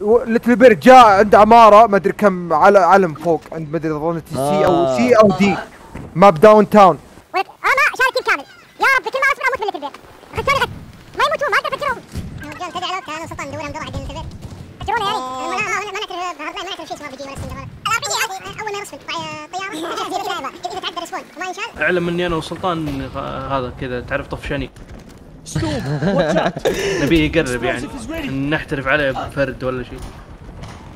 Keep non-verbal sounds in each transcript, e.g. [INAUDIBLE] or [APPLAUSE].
ليتل بير جاء عند عماره ما ادري كم على علم فوق عند ما ادري اظن سي أو آه. سي أو دي ماب داون تاون ولك أنا شارك كامل يا رب كل ما اصبر أموت من البيت اخذتوني غد ما يموتون ما أقدر افكرهم تدعي لو كانوا سلطان فكروني يعني ما ما شيء اسمه بيجي ولا اول ما يرسل طياره اعلم اني أنا وسلطان هذا كذا تعرف طفشاني [LAUGHS] نبيه يقرب يعني. نحترف عليه بفرد ولا شيء.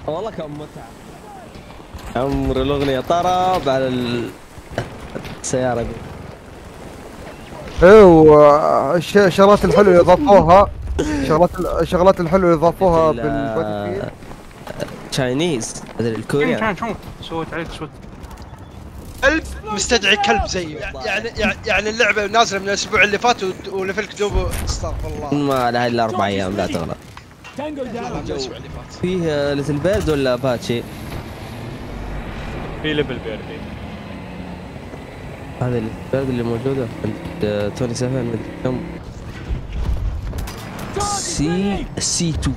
والله كان متعة. عمر الأغنية طرب على ال- السيارة دي. أيوه الش- الشغلات الحلوه اللي اضافوها شغلات الشغلات الحلوه اللي اضافوها بالباتل تشاينيز الكوريان شوف سويت عليك سويت. كلب مستدعي كلب زيه يعني يعني يعني اللعبة نازلة من الأسبوع اللي فات وليفلك دوبه استغفر الله. ما لها الا أربع أيام لا تغلط فيه ليتل بيرد ولا باتشي في ليفل بير فيه هذا اللي البلد اللي موجودة عند آه، توني سفن مدري كم؟ سي سي 2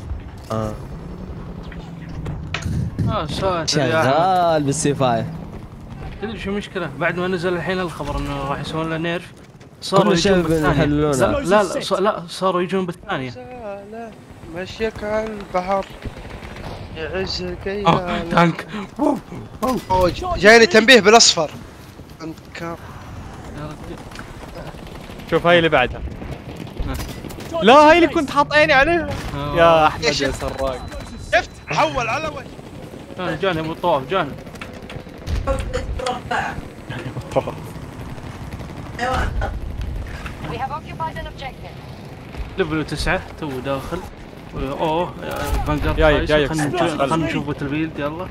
آه. آه. شغال بالسي 5 تدري شو المشكلة؟ بعد ما نزل الحين الخبر إنه راح يسوون له نيرف صاروا يجون بالثانية. لا لا لا, ص- لا صاروا يجون بالثانية. سالة مشيك على البحر. يعز آه، الكيان تانك. أوه، جايني تنبيه بالأصفر. انت. شوف هاي اللي بعدها. لا هاي اللي كنت حاط عيني عليها آه، يا أحمد يا سراق. شفت؟ حول على وجه. جاني جاني أبو الطواف جاني. ليفل تسعة تو داخل أوه فانجارد جاي- خايس. جايك. خلنا نشوف خلنا. خلنا نشوف باتل فيلد يلا